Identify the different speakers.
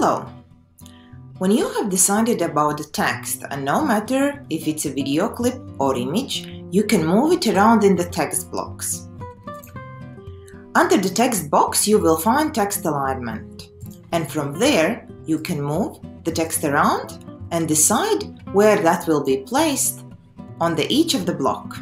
Speaker 1: Hello! When you have decided about the text, and no matter if it's a video clip or image, you can move it around in the text blocks. Under the text box, you will find text alignment. And from there, you can move the text around and decide where that will be placed on the each of the block.